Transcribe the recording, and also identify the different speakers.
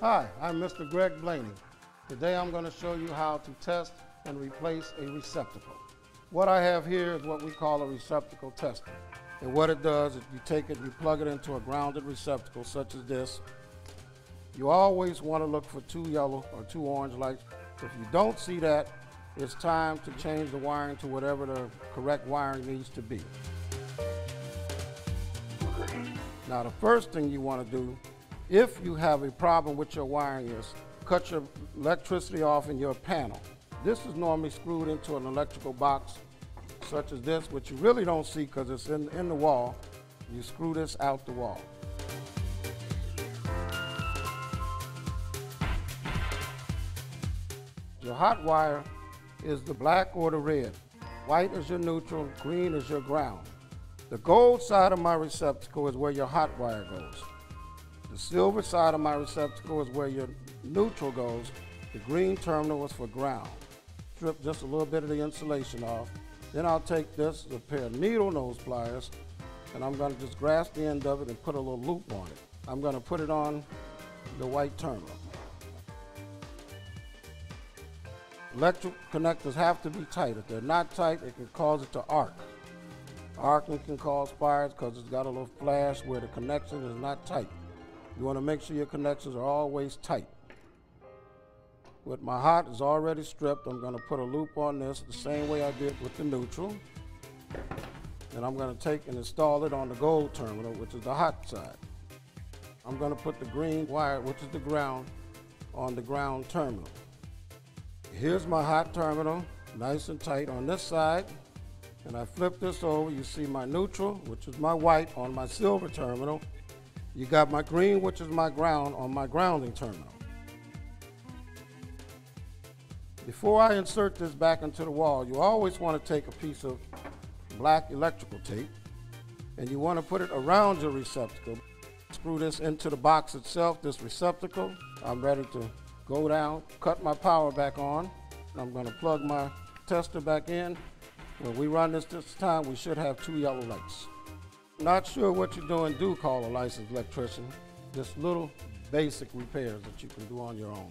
Speaker 1: Hi, I'm Mr. Greg Blaney. Today I'm going to show you how to test and replace a receptacle. What I have here is what we call a receptacle tester. And what it does is you take it, you plug it into a grounded receptacle such as this. You always want to look for two yellow or two orange lights. If you don't see that, it's time to change the wiring to whatever the correct wiring needs to be. Now the first thing you want to do, if you have a problem with your wiring is cut your electricity off in your panel. This is normally screwed into an electrical box such as this, which you really don't see because it's in, in the wall. You screw this out the wall. Your hot wire is the black or the red. White is your neutral, green is your ground. The gold side of my receptacle is where your hot wire goes. The silver side of my receptacle is where your neutral goes. The green terminal is for ground. Strip just a little bit of the insulation off. Then I'll take this, a pair of needle nose pliers, and I'm gonna just grasp the end of it and put a little loop on it. I'm gonna put it on the white terminal. Electric connectors have to be tight. If they're not tight, it can cause it to arc. Arcing can cause fires because it's got a little flash where the connection is not tight. You want to make sure your connections are always tight. With my hot is already stripped, I'm going to put a loop on this the same way I did with the neutral. And I'm going to take and install it on the gold terminal, which is the hot side. I'm going to put the green wire, which is the ground, on the ground terminal. Here's my hot terminal, nice and tight on this side. And I flip this over, you see my neutral, which is my white on my silver terminal. You got my green, which is my ground on my grounding terminal. Before I insert this back into the wall, you always want to take a piece of black electrical tape and you want to put it around your receptacle. Screw this into the box itself, this receptacle. I'm ready to go down, cut my power back on. I'm going to plug my tester back in. When we run this this time, we should have two yellow lights. Not sure what you're doing, do call a licensed electrician. Just little basic repairs that you can do on your own.